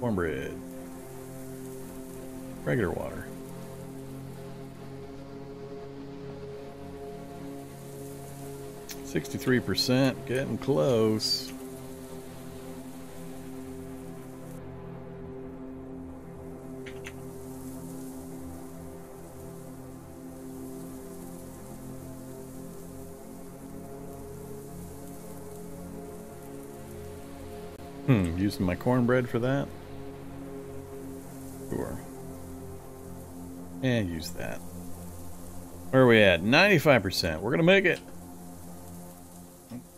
Cornbread. Regular water. Sixty-three percent, getting close. Hmm, using my cornbread for that? And use that. Where are we at? 95%. We're going to make it.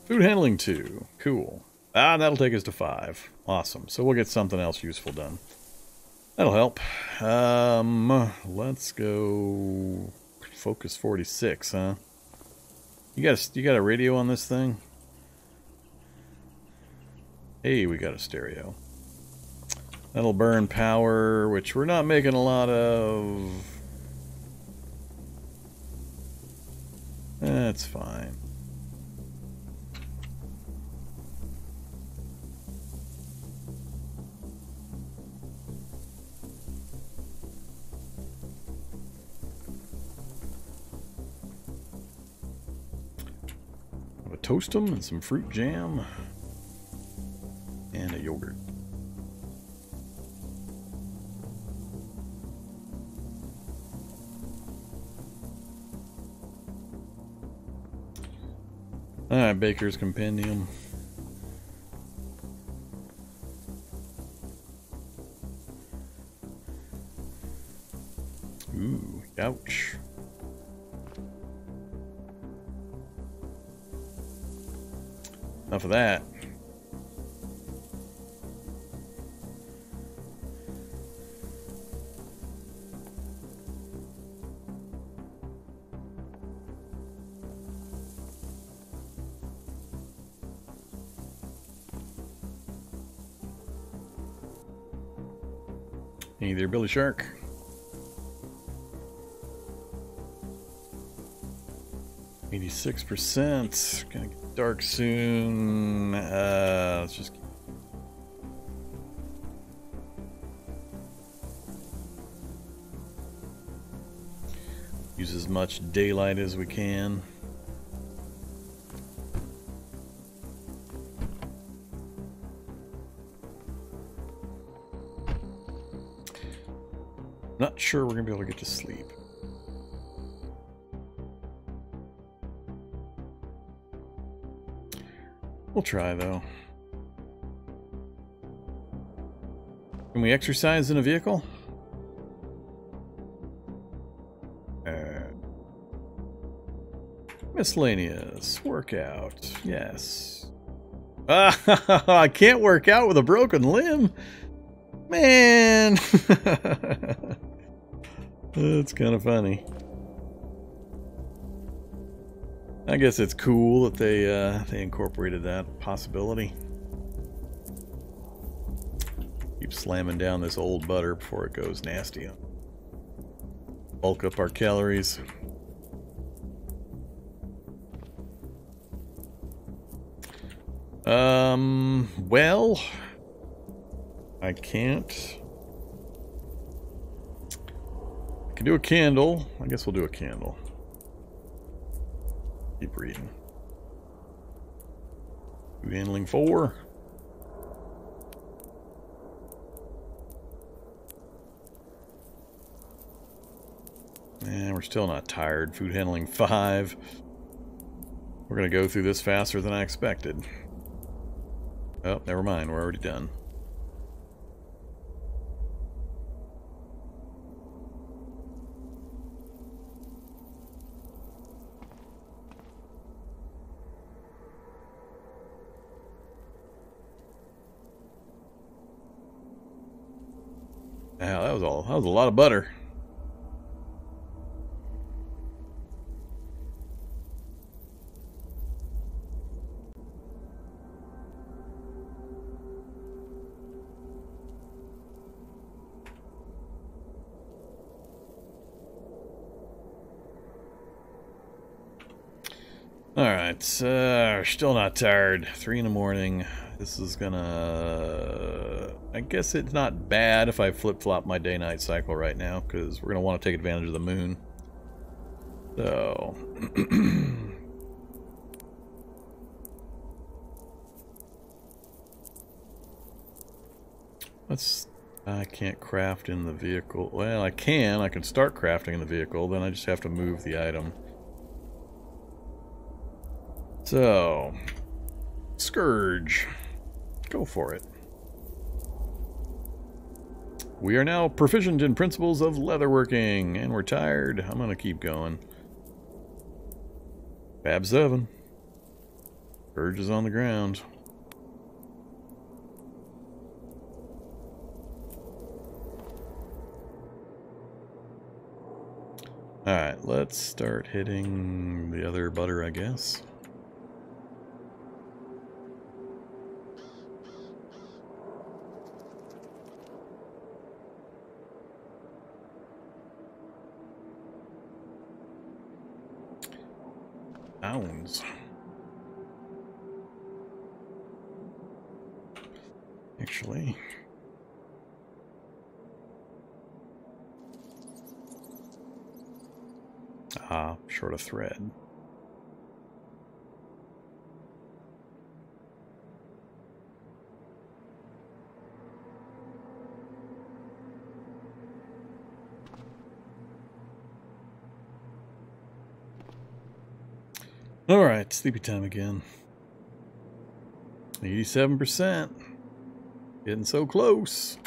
Food handling 2. Cool. Ah, that'll take us to 5. Awesome. So we'll get something else useful done. That'll help. Um, let's go focus 46, huh? You got a, you got a radio on this thing? Hey, we got a stereo. That'll burn power, which we're not making a lot of. That's fine. A toastum and some fruit jam Baker's Compendium. Ooh, ouch. Enough of that. Billy Shark. Eighty-six percent. Gonna get dark soon. Uh, let's just. Use as much daylight as we can. Not sure we're gonna be able to get to sleep. We'll try though. Can we exercise in a vehicle? Uh, miscellaneous workout. Yes. Ah, I can't work out with a broken limb. Man. That's kind of funny. I guess it's cool that they uh, they incorporated that possibility. Keep slamming down this old butter before it goes nasty. Bulk up our calories. Um, well, I can't. I can do a candle. I guess we'll do a candle. Keep reading. Handling four. And we're still not tired. Food handling five. We're going to go through this faster than I expected. Oh, never mind. We're already done. Yeah, that was. A lot of butter. Alright, uh, still not tired. Three in the morning. This is gonna... I guess it's not bad if I flip-flop my day-night cycle right now, because we're gonna want to take advantage of the moon. So... Let's... I can't craft in the vehicle. Well, I can. I can start crafting in the vehicle. Then I just have to move the item. So... Scourge. Go for it. We are now proficient in principles of leatherworking, and we're tired. I'm going to keep going. Fab 7. Scourge is on the ground. Alright, let's start hitting the other butter, I guess. Actually... Ah, short of thread. All right, sleepy time again. 87%. Getting so close.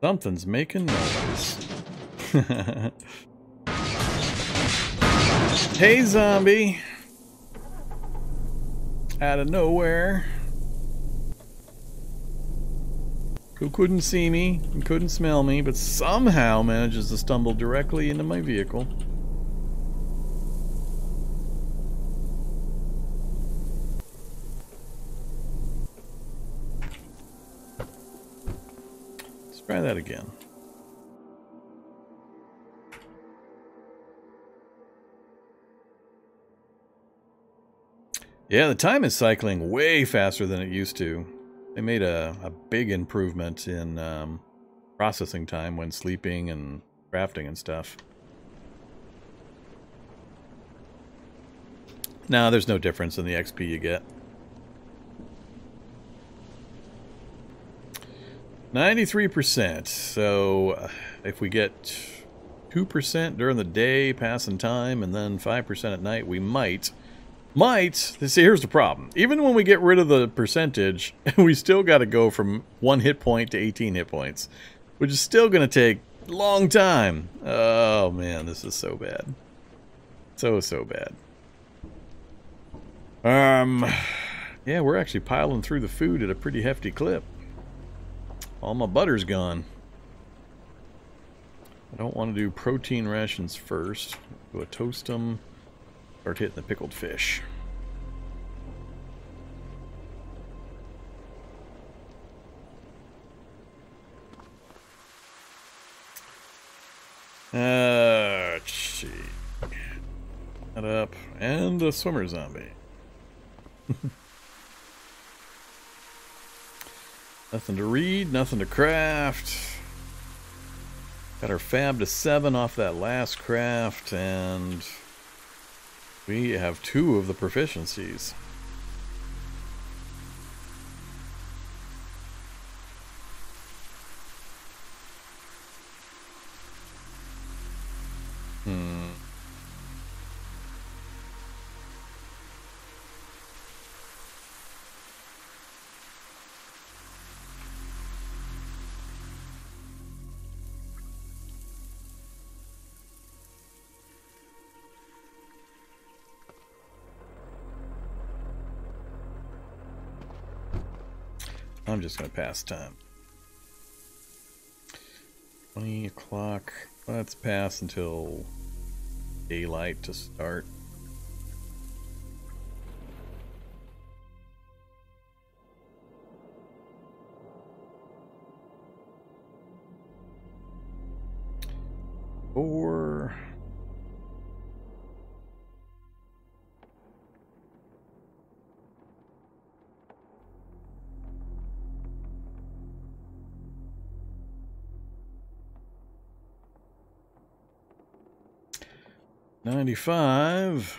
Something's making noise. hey, zombie. Out of nowhere. Who couldn't see me and couldn't smell me, but somehow manages to stumble directly into my vehicle. Try that again. Yeah, the time is cycling way faster than it used to. They made a, a big improvement in um, processing time when sleeping and crafting and stuff. Now, there's no difference in the XP you get. 93%. So uh, if we get 2% during the day, passing time, and then 5% at night, we might, might, see, here's the problem. Even when we get rid of the percentage, we still got to go from 1 hit point to 18 hit points, which is still going to take long time. Oh, man, this is so bad. So, so bad. Um, yeah, we're actually piling through the food at a pretty hefty clip. All my butter's gone. I don't want to do protein rations first. Go a toast them. Start hitting the pickled fish. Uh, see. That up. And a swimmer zombie. Nothing to read, nothing to craft. Got our fab to 7 off that last craft, and we have two of the proficiencies. Hmm. I'm just going to pass time. 20 o'clock. Let's pass until daylight to start. 95.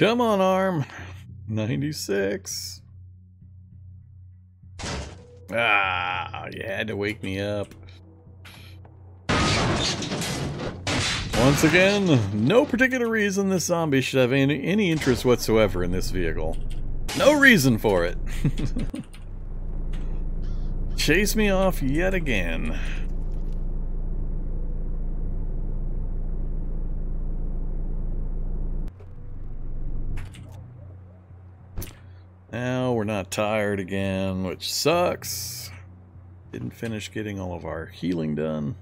Come on, arm. 96. Ah, you had to wake me up. Once again, no particular reason this zombie should have any, any interest whatsoever in this vehicle. No reason for it. Chase me off yet again. Now we're tired again, which sucks. Didn't finish getting all of our healing done.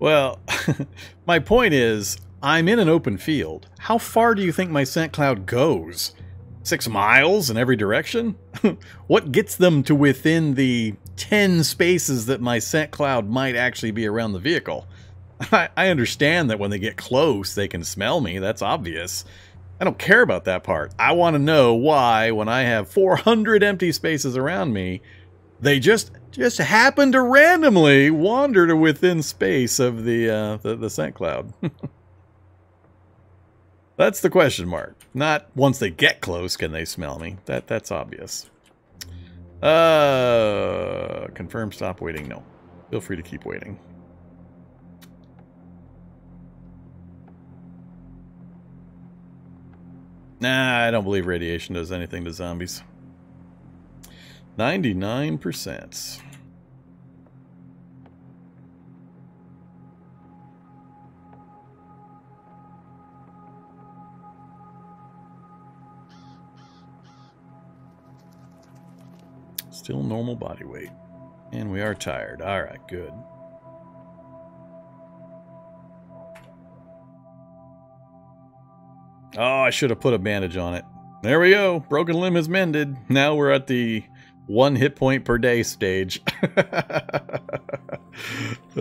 Well, my point is, I'm in an open field. How far do you think my scent cloud goes? Six miles in every direction? what gets them to within the 10 spaces that my scent cloud might actually be around the vehicle? I, I understand that when they get close, they can smell me. That's obvious. I don't care about that part. I want to know why, when I have 400 empty spaces around me, they just just happen to randomly wander to within space of the uh, the, the scent cloud. that's the question mark. Not once they get close can they smell me. That that's obvious. Uh, confirm. Stop waiting. No, feel free to keep waiting. Nah, I don't believe radiation does anything to zombies. 99%. Still normal body weight. And we are tired. Alright, good. Oh, I should have put a bandage on it. There we go. Broken limb is mended. Now we're at the one hit point per day stage.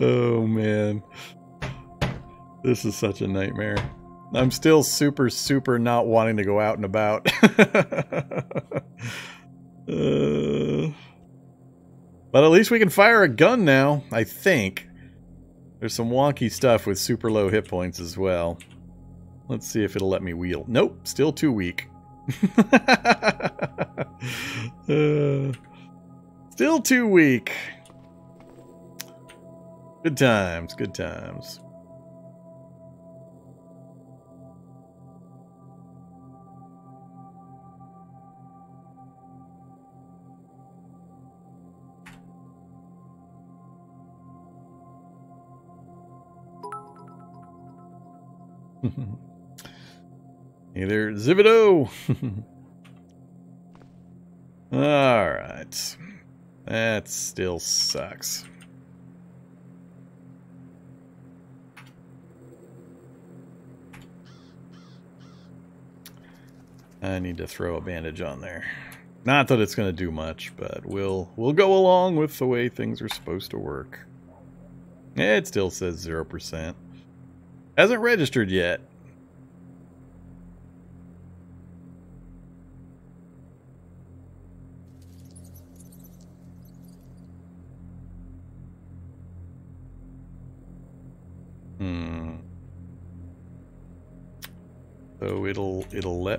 oh man. This is such a nightmare. I'm still super, super not wanting to go out and about. uh, but at least we can fire a gun now, I think. There's some wonky stuff with super low hit points as well. Let's see if it'll let me wheel. Nope, still too weak. Uh, still too weak. Good times, good times. Either Zivido. Alright. That still sucks. I need to throw a bandage on there. Not that it's going to do much, but we'll we'll go along with the way things are supposed to work. It still says 0%. Hasn't registered yet.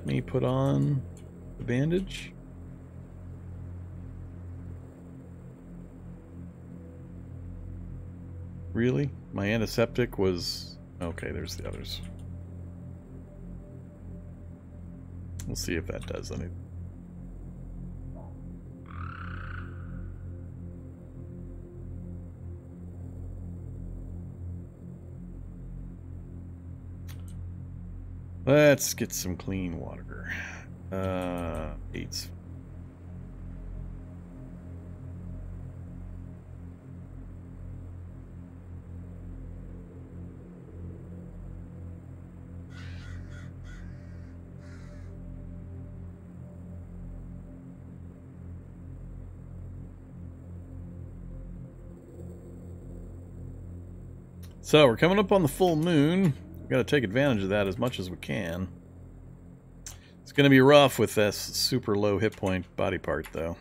Me put on the bandage. Really? My antiseptic was okay, there's the others. We'll see if that does anything. Let's get some clean water. Uh, So we're coming up on the full moon. We've got to take advantage of that as much as we can. It's going to be rough with this super low hit point body part, though.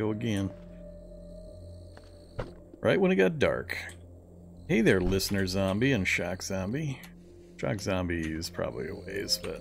Go again. Right when it got dark. Hey there, listener zombie and shock zombie. Shock zombie is probably a ways, but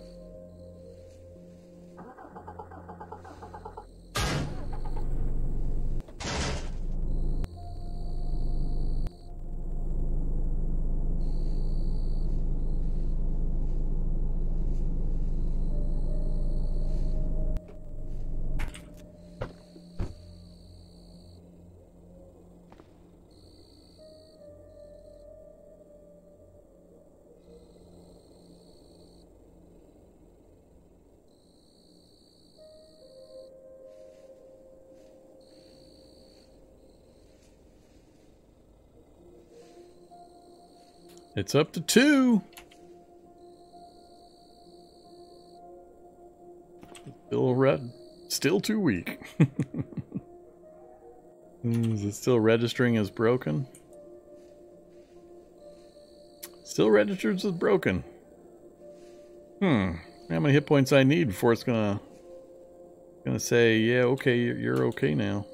It's up to two. Still red. Still too weak. Is it still registering as broken? Still registers as broken. Hmm. How many hit points I need before it's gonna gonna say, yeah, okay, you're okay now.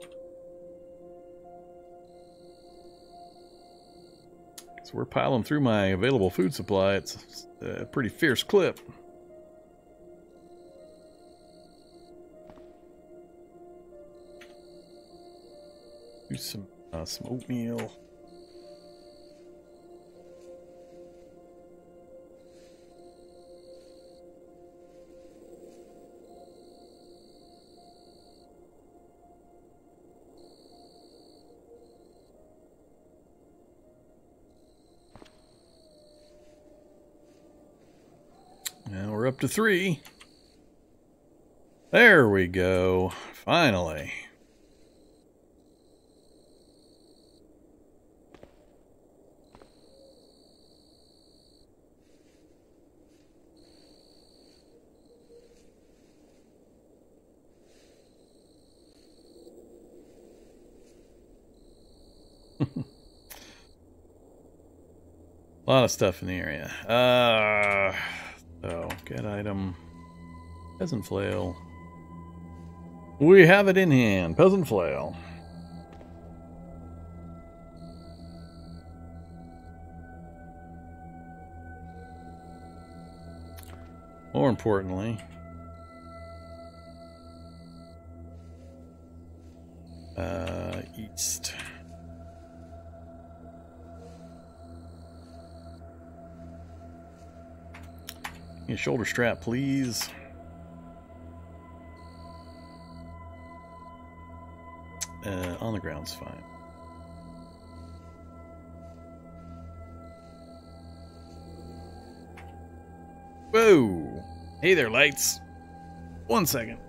We're piling through my available food supply. It's a pretty fierce clip. Do some uh, some oatmeal. Up to three. There we go. Finally. A lot of stuff in the area. Uh... Get item. Peasant flail. We have it in hand. Peasant flail. More importantly, A shoulder strap, please. Uh, on the ground's fine. Whoa! Hey there, lights. One second.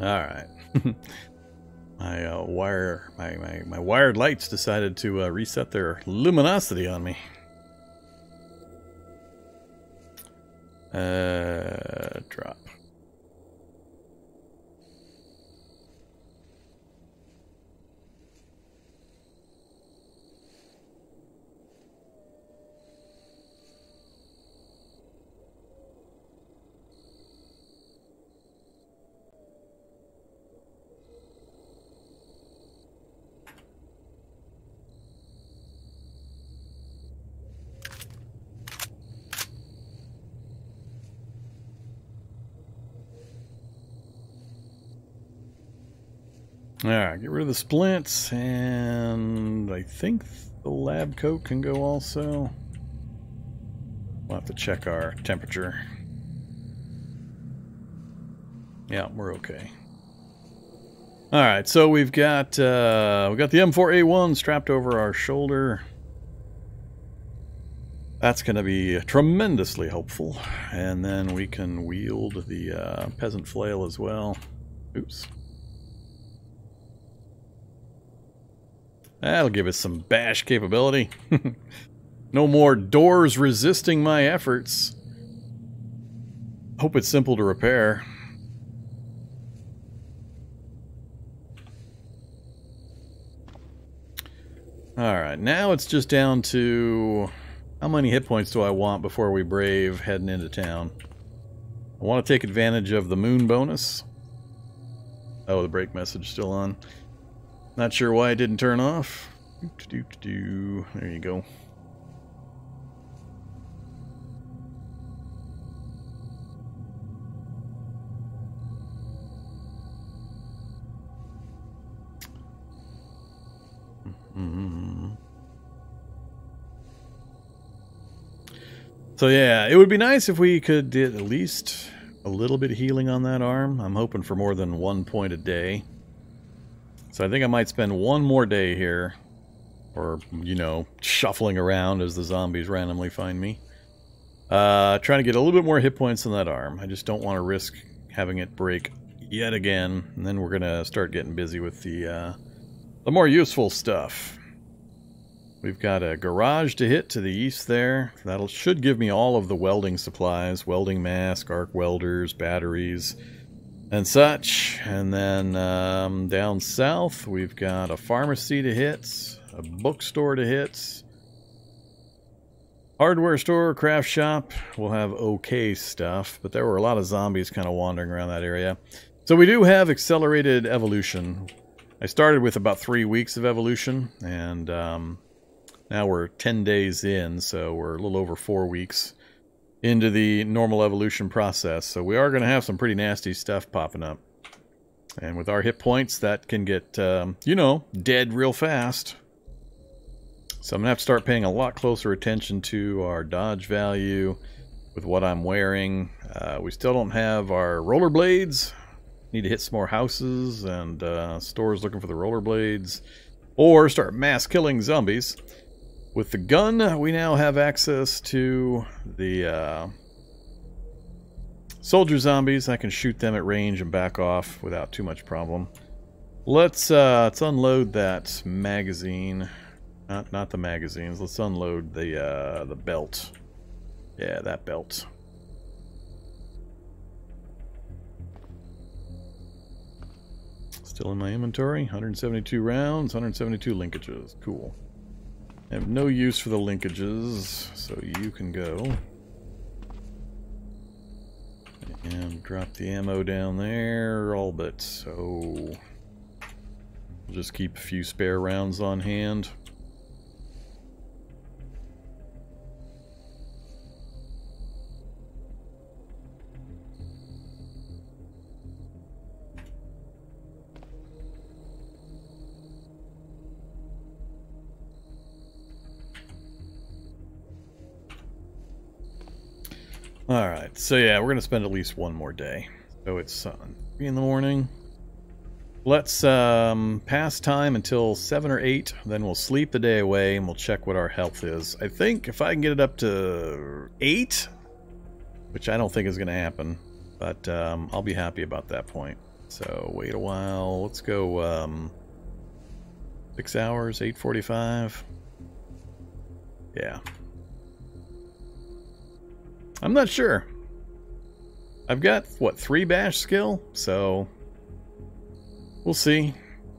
Alright. my uh, wire, my, my, my wired lights decided to uh, reset their luminosity on me. Uh, drop. Alright, get rid of the splints, and I think the lab coat can go also. We'll have to check our temperature. Yeah, we're okay. Alright, so we've got uh, we got the M4A1 strapped over our shoulder. That's going to be tremendously helpful. And then we can wield the uh, peasant flail as well. Oops. That'll give us some bash capability. no more doors resisting my efforts. Hope it's simple to repair. Alright, now it's just down to... How many hit points do I want before we brave heading into town? I want to take advantage of the moon bonus. Oh, the brake message still on. Not sure why it didn't turn off. There you go. So yeah, it would be nice if we could get at least a little bit of healing on that arm. I'm hoping for more than one point a day. So I think I might spend one more day here. Or, you know, shuffling around as the zombies randomly find me. Uh, trying to get a little bit more hit points on that arm. I just don't want to risk having it break yet again. And then we're going to start getting busy with the, uh, the more useful stuff. We've got a garage to hit to the east there. That should give me all of the welding supplies. Welding mask, arc welders, batteries, and such. And then um, down south, we've got a pharmacy to hit, a bookstore to hit, hardware store, craft shop. We'll have okay stuff, but there were a lot of zombies kind of wandering around that area. So we do have accelerated evolution. I started with about three weeks of evolution, and um, now we're 10 days in, so we're a little over four weeks into the normal evolution process. So we are going to have some pretty nasty stuff popping up. And with our hit points, that can get, um, you know, dead real fast. So I'm going to have to start paying a lot closer attention to our dodge value with what I'm wearing. Uh, we still don't have our rollerblades. Need to hit some more houses and uh, stores looking for the rollerblades. Or start mass killing zombies. With the gun, we now have access to the uh, soldier zombies. I can shoot them at range and back off without too much problem. Let's uh, let's unload that magazine. Not not the magazines. Let's unload the uh, the belt. Yeah, that belt. Still in my inventory. 172 rounds, 172 linkages. Cool. I have no use for the linkages, so you can go. And drop the ammo down there, all but so... Just keep a few spare rounds on hand. Alright, so yeah, we're going to spend at least one more day. So it's uh, 3 in the morning. Let's um, pass time until 7 or 8, then we'll sleep the day away and we'll check what our health is. I think if I can get it up to 8, which I don't think is going to happen, but um, I'll be happy about that point. So wait a while. Let's go um, six hours, 845. Yeah. I'm not sure. I've got, what, three bash skill? So we'll see.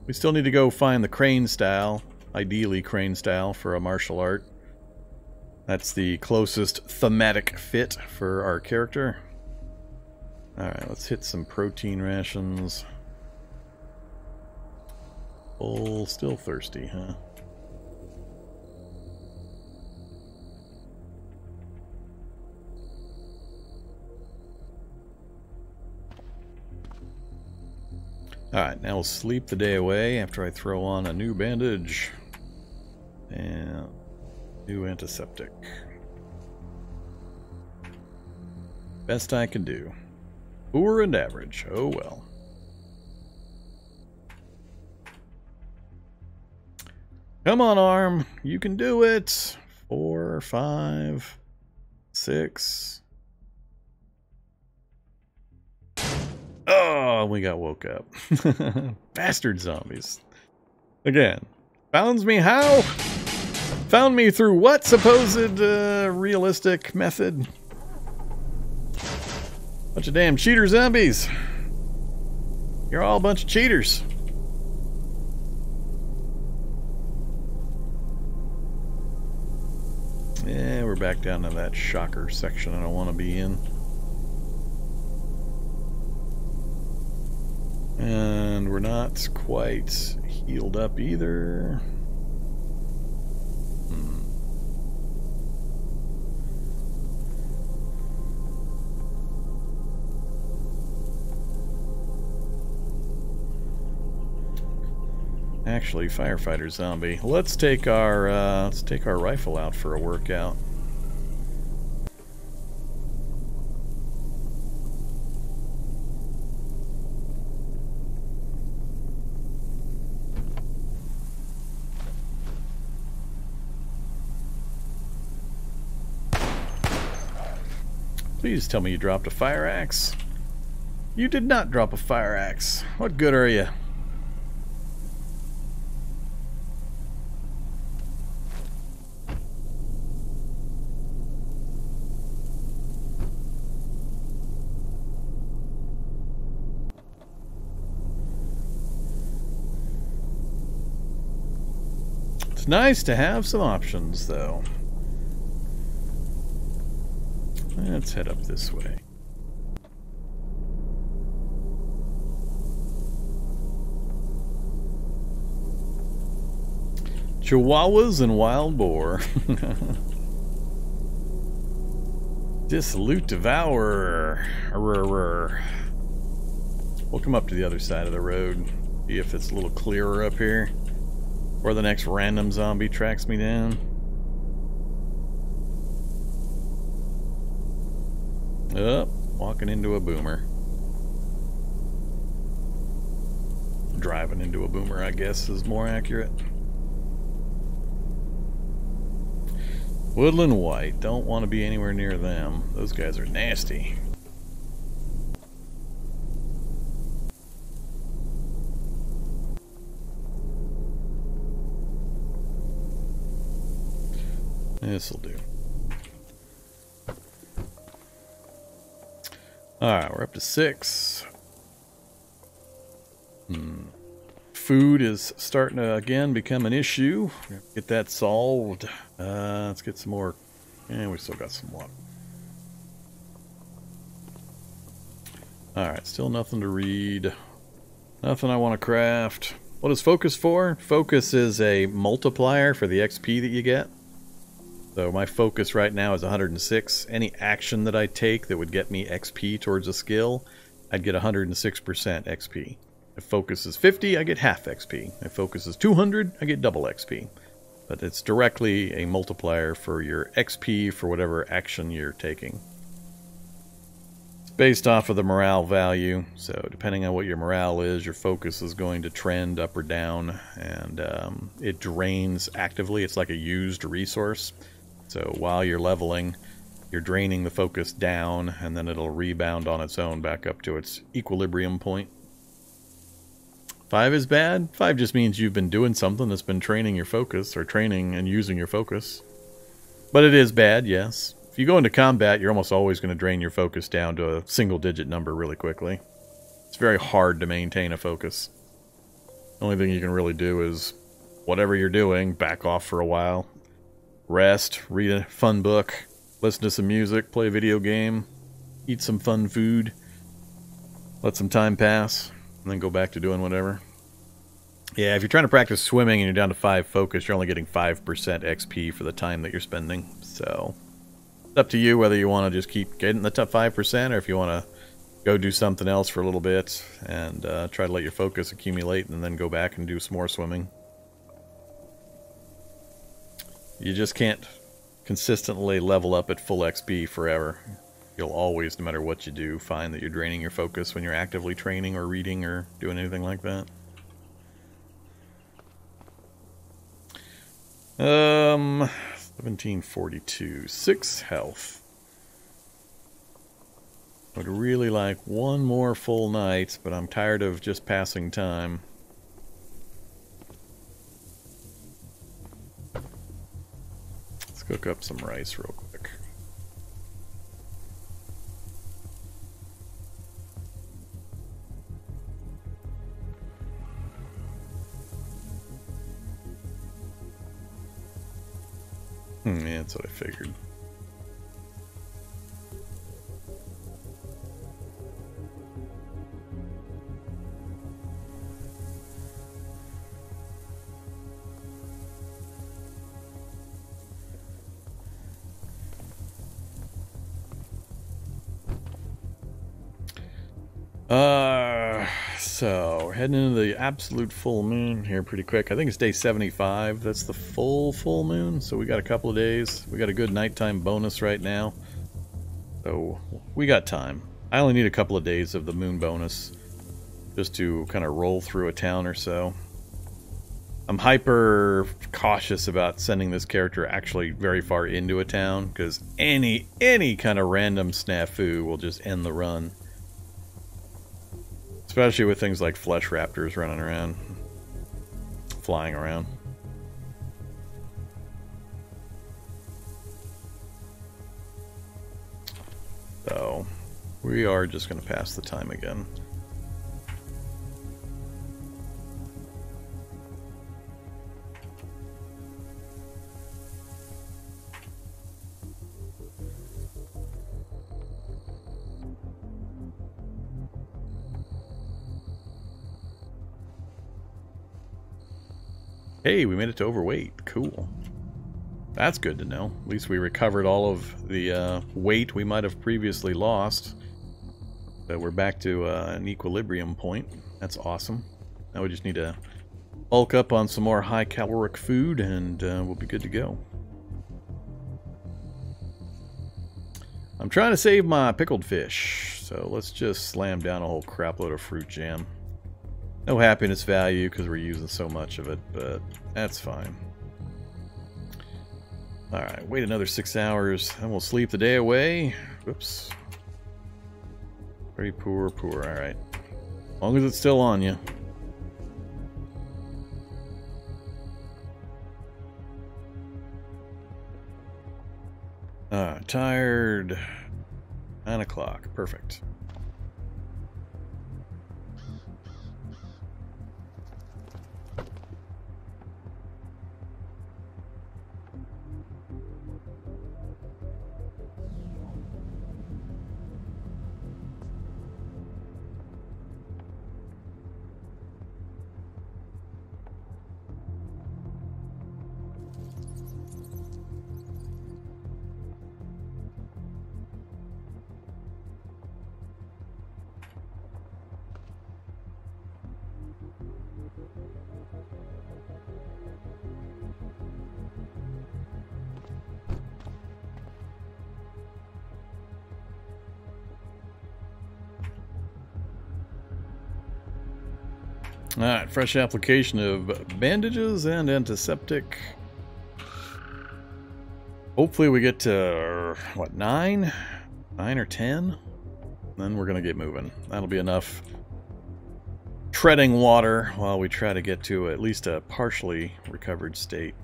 We still need to go find the crane style, ideally crane style for a martial art. That's the closest thematic fit for our character. Alright, let's hit some protein rations. Oh, still thirsty, huh? Alright, now we'll sleep the day away after I throw on a new bandage. And new antiseptic. Best I can do. Poor and average. Oh well. Come on, arm. You can do it. Four, five, six, Oh, we got woke up. Bastard zombies. Again, found me how? Found me through what supposed uh, realistic method? Bunch of damn cheater zombies. You're all a bunch of cheaters. Yeah, we're back down to that shocker section I don't want to be in. And we're not quite healed up either. Hmm. Actually, firefighter zombie. Let's take our uh, let's take our rifle out for a workout. Please tell me you dropped a fire axe. You did not drop a fire axe. What good are you? It's nice to have some options, though. Let's head up this way. Chihuahuas and wild boar. Dissolute devourer. We'll come up to the other side of the road. See if it's a little clearer up here. Or the next random zombie tracks me down. Oh, walking into a boomer. Driving into a boomer, I guess, is more accurate. Woodland White. Don't want to be anywhere near them. Those guys are nasty. This'll do. Alright, we're up to six. Hmm. Food is starting to, again, become an issue. Get that solved. Uh, let's get some more. And we still got some water. Alright, still nothing to read. Nothing I want to craft. What is focus for? Focus is a multiplier for the XP that you get. So my focus right now is 106. Any action that I take that would get me XP towards a skill, I'd get 106% XP. If focus is 50, I get half XP. If focus is 200, I get double XP. But it's directly a multiplier for your XP for whatever action you're taking. It's based off of the morale value, so depending on what your morale is, your focus is going to trend up or down, and um, it drains actively. It's like a used resource. So while you're leveling, you're draining the focus down, and then it'll rebound on its own back up to its equilibrium point. Five is bad? Five just means you've been doing something that's been training your focus, or training and using your focus. But it is bad, yes. If you go into combat, you're almost always going to drain your focus down to a single-digit number really quickly. It's very hard to maintain a focus. The only thing you can really do is, whatever you're doing, back off for a while. Rest, read a fun book, listen to some music, play a video game, eat some fun food, let some time pass, and then go back to doing whatever. Yeah, if you're trying to practice swimming and you're down to 5 focus, you're only getting 5% XP for the time that you're spending. So, it's up to you whether you want to just keep getting the top 5% or if you want to go do something else for a little bit and uh, try to let your focus accumulate and then go back and do some more swimming. You just can't consistently level up at full XP forever. You'll always, no matter what you do, find that you're draining your focus when you're actively training or reading or doing anything like that. Um, 1742. Six health. Would really like one more full night, but I'm tired of just passing time. Cook up some rice real quick. Hmm, yeah, that's what I figured. Uh, so heading into the absolute full moon here pretty quick. I think it's day 75. That's the full full moon. So we got a couple of days. We got a good nighttime bonus right now. So we got time. I only need a couple of days of the moon bonus just to kind of roll through a town or so. I'm hyper cautious about sending this character actually very far into a town because any any kind of random snafu will just end the run. Especially with things like flesh raptors running around, flying around. So, we are just going to pass the time again. Hey, we made it to overweight. Cool. That's good to know. At least we recovered all of the uh, weight we might have previously lost. But we're back to uh, an equilibrium point. That's awesome. Now we just need to bulk up on some more high caloric food and uh, we'll be good to go. I'm trying to save my pickled fish, so let's just slam down a whole crapload of fruit jam. No happiness value because we're using so much of it, but that's fine. Alright, wait another six hours and we'll sleep the day away. Oops. Very poor, poor. Alright. Long as it's still on you. Uh, tired. Nine o'clock. Perfect. Alright, fresh application of bandages and antiseptic. Hopefully we get to, what, nine? Nine or ten? Then we're going to get moving. That'll be enough treading water while we try to get to at least a partially recovered state.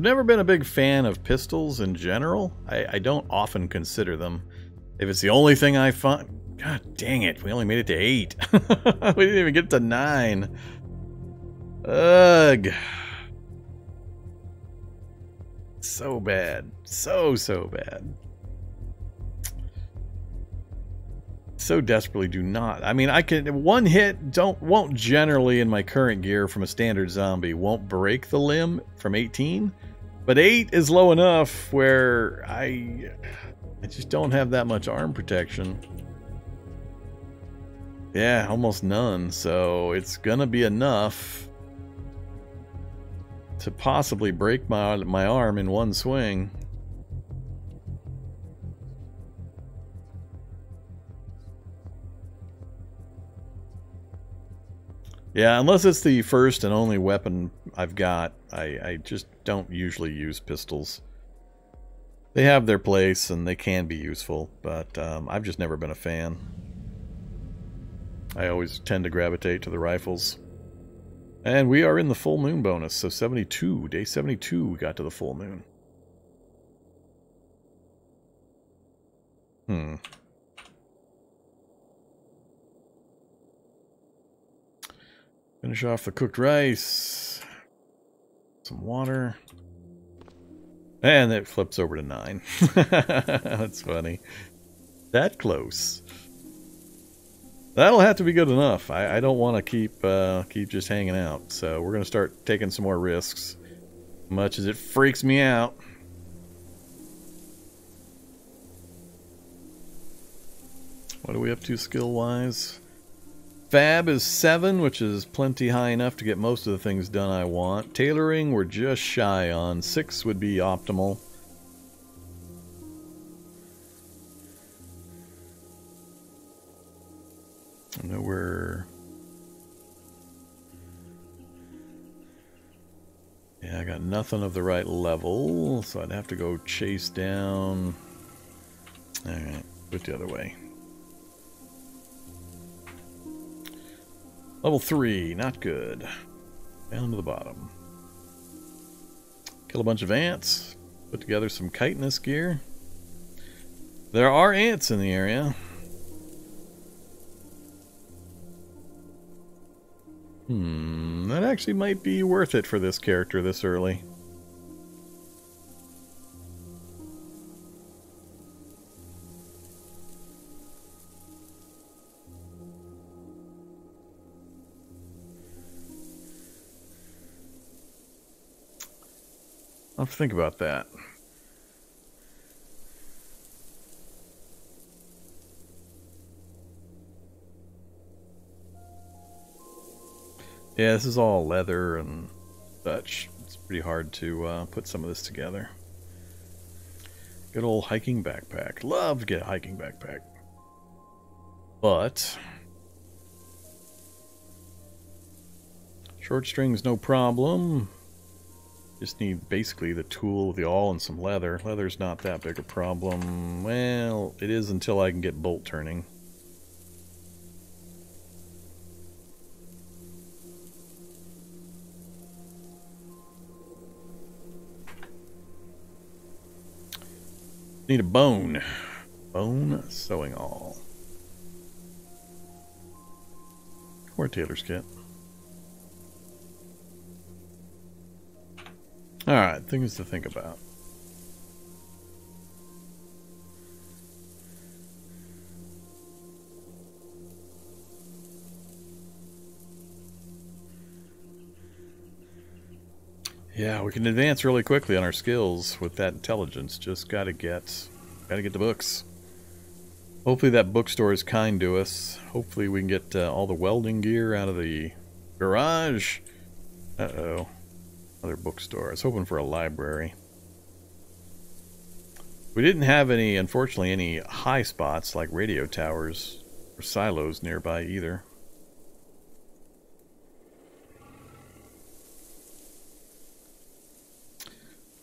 I've never been a big fan of pistols in general. I, I don't often consider them. If it's the only thing I find... God dang it, we only made it to 8. we didn't even get to 9. Ugh. So bad. So, so bad. So desperately do not. I mean, I can one hit don't won't generally in my current gear from a standard zombie won't break the limb from 18, but 8 is low enough where I I just don't have that much arm protection. Yeah, almost none, so it's gonna be enough to possibly break my my arm in one swing. Yeah, unless it's the first and only weapon I've got, I, I just don't usually use pistols. They have their place and they can be useful, but um, I've just never been a fan. I always tend to gravitate to the rifles. And we are in the full moon bonus, so 72. Day 72 we got to the full moon. Hmm. Finish off the cooked rice. Some water. And it flips over to 9. That's funny. That close. That'll have to be good enough. I, I don't want to keep uh, keep just hanging out. So we're going to start taking some more risks. Much as it freaks me out. What are we up to skill-wise? Fab is 7, which is plenty high enough to get most of the things done I want. Tailoring, we're just shy on. 6 would be optimal. I know we're... Yeah, I got nothing of the right level, so I'd have to go chase down... Alright, put the other way. Level 3, not good. Down to the bottom. Kill a bunch of ants. Put together some chitinous gear. There are ants in the area. Hmm, that actually might be worth it for this character this early. I'll have to think about that. Yeah, this is all leather and such. It's pretty hard to uh, put some of this together. Good old hiking backpack. Love to get a hiking backpack. But... Short string's no problem. Just need basically the tool, the awl, and some leather. Leather's not that big a problem. Well, it is until I can get bolt turning. Need a bone. Bone sewing awl. Or a tailor's kit. Alright, things to think about. Yeah, we can advance really quickly on our skills with that intelligence. Just gotta get, gotta get the books. Hopefully that bookstore is kind to us. Hopefully we can get uh, all the welding gear out of the garage. Uh-oh. Another bookstore. I was hoping for a library. We didn't have any, unfortunately, any high spots like radio towers or silos nearby either.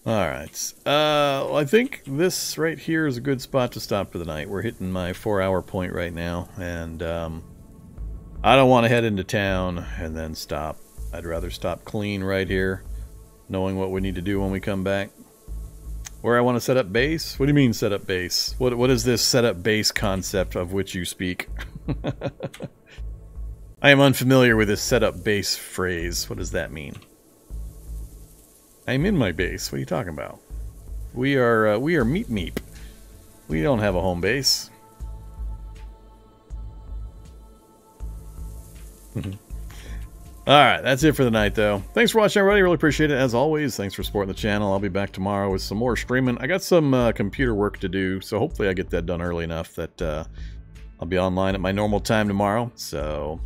Alright. Uh, I think this right here is a good spot to stop for the night. We're hitting my four hour point right now, and um, I don't want to head into town and then stop. I'd rather stop clean right here, knowing what we need to do when we come back. Where I want to set up base? What do you mean set up base? What What is this set up base concept of which you speak? I am unfamiliar with this set up base phrase. What does that mean? I'm in my base. What are you talking about? We are uh, we are meep meep. We don't have a home base. Alright, that's it for the night, though. Thanks for watching, everybody. Really appreciate it. As always, thanks for supporting the channel. I'll be back tomorrow with some more streaming. I got some uh, computer work to do, so hopefully I get that done early enough that uh, I'll be online at my normal time tomorrow. So,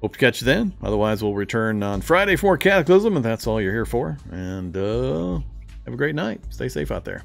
hope to catch you then. Otherwise, we'll return on Friday for Cataclysm, and that's all you're here for. And uh, have a great night. Stay safe out there.